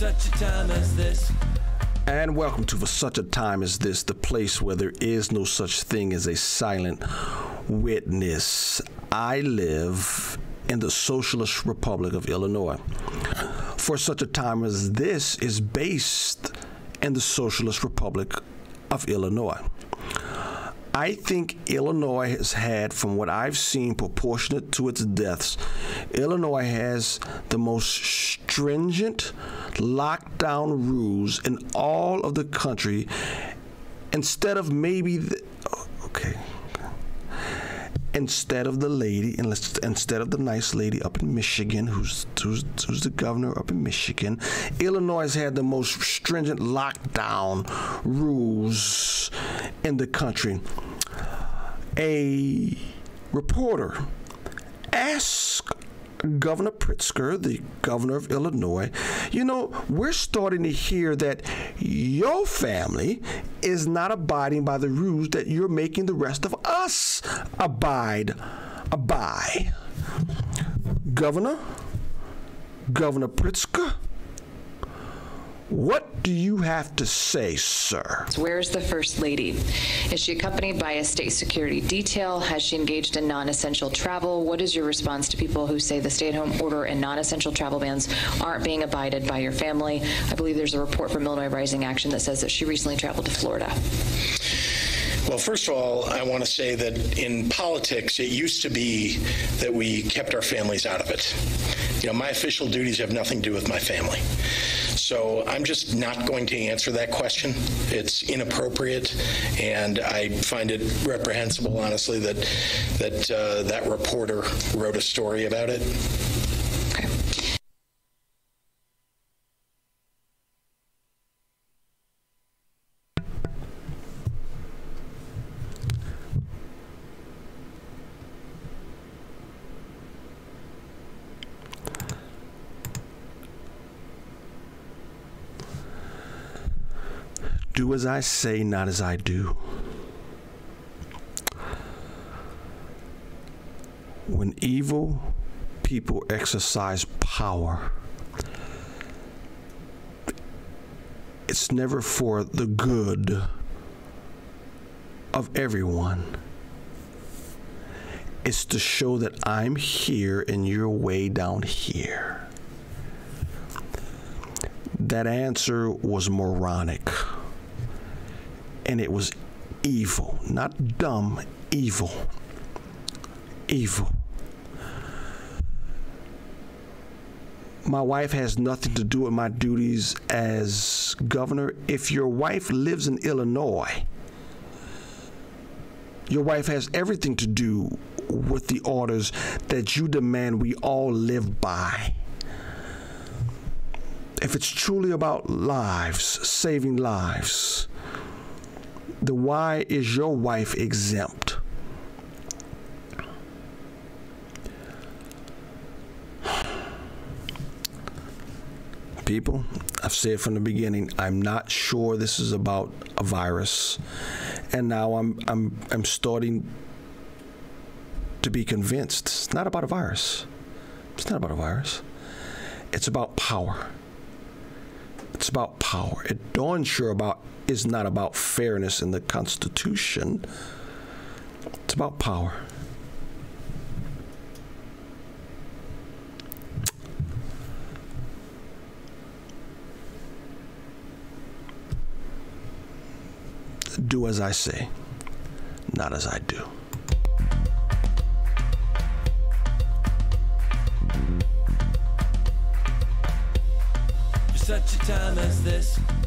such a time as this. And welcome to For Such a Time as This, the place where there is no such thing as a silent witness. I live in the Socialist Republic of Illinois. For Such a Time as This is based in the Socialist Republic of Illinois. I think Illinois has had, from what I've seen, proportionate to its deaths, Illinois has the most stringent lockdown rules in all of the country. Instead of maybe, the, okay, instead of the lady, instead of the nice lady up in Michigan, who's, who's, who's the governor up in Michigan, Illinois has had the most stringent lockdown rules in the country. A reporter asked Governor Pritzker, the governor of Illinois, you know, we're starting to hear that your family is not abiding by the rules that you're making the rest of us abide by. Governor, Governor Pritzker, what do you have to say, sir? Where's the First Lady? Is she accompanied by a state security detail? Has she engaged in non essential travel? What is your response to people who say the stay at home order and non essential travel bans aren't being abided by your family? I believe there's a report from Illinois Rising Action that says that she recently traveled to Florida. Well, first of all, I want to say that in politics, it used to be that we kept our families out of it. You know, my official duties have nothing to do with my family. So I'm just not going to answer that question. It's inappropriate, and I find it reprehensible, honestly, that that uh, that reporter wrote a story about it. Do as I say, not as I do. When evil people exercise power, it's never for the good of everyone. It's to show that I'm here and you're way down here. That answer was moronic and it was evil, not dumb, evil. Evil. My wife has nothing to do with my duties as governor. If your wife lives in Illinois, your wife has everything to do with the orders that you demand we all live by. If it's truly about lives, saving lives, then why is your wife exempt? People, I've said from the beginning, I'm not sure this is about a virus, and now I'm I'm I'm starting to be convinced it's not about a virus. It's not about a virus. It's about power. It's about power. It dawned sure about is not about fairness in the Constitution. It's about power. Do as I say, not as I do. Such a time as this.